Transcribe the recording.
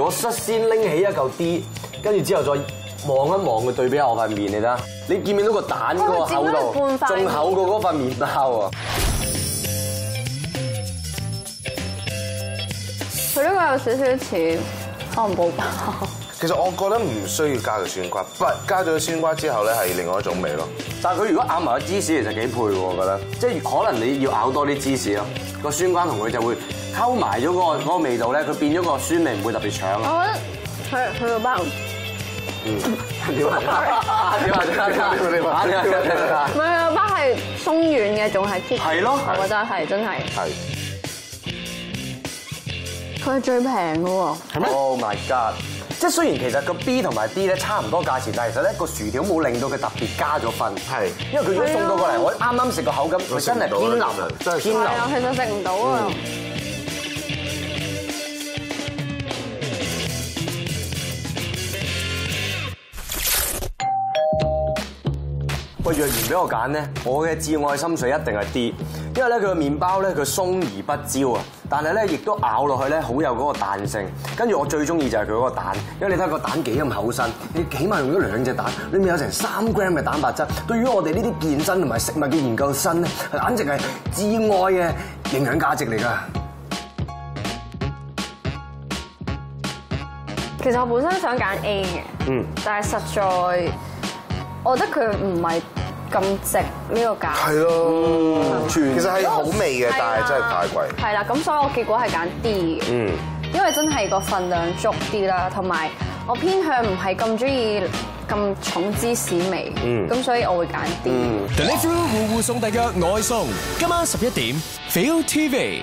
我率先拎起一嚿 D，跟住之後再望一望佢對比下我塊面，你睇下，你見唔見到個蛋嗰個厚度半塊面仲厚過嗰塊麵包啊！佢呢個有少少似漢堡包，其實我覺得唔需要加個酸瓜，不過加咗酸瓜之後咧係另外一種味咯。但係佢如果咬埋個芝士，其實幾配喎，我覺得，即係可能你要咬多啲芝士咯，個酸瓜同佢就會溝埋咗嗰個嗰個味道咧，佢變咗個酸味唔會特別搶啊！我覺得佢佢個包點啊點啊點啊點啊點啊點啊點啊唔係佢個包係鬆軟嘅，仲係 keep。係咯我覺得係真係。係佢係最平嘅喎。係咩？Oh my god！即係雖然其實個 B 同埋 D 咧差唔多價錢，但係其實咧個薯條冇令到佢特別加咗分。係因為佢如果送到過嚟，我啱啱食個口感，佢真係偏腍，真係偏係啊，腍。其實食唔到啊。喂，若然俾我揀咧，我嘅至愛心水一定係 D，因為咧佢嘅麵包咧佢鬆而不焦啊，但係咧亦都咬落去咧好有嗰個彈性。跟住我最中意就係佢嗰個蛋，因為你睇個蛋幾咁厚身，你起碼用咗兩隻蛋，裡面有成三 gram 嘅蛋白質。對於我哋呢啲健身同埋食物嘅研究生咧，簡直係至愛嘅營養價值嚟㗎。其實我本身想揀 A 嘅，嗯但係實在我覺得佢唔係咁值呢個價。係咯，其實係好味嘅，但係真係太貴。係啦，咁所以我結果係揀 D 嘅，嗯，因為真係個份量足啲啦，同埋我偏向唔係咁中意咁重芝士味，嗯咁所以我會揀 D。Deliveroo 戶戶送大約外送，今晚十一點，Feel TV。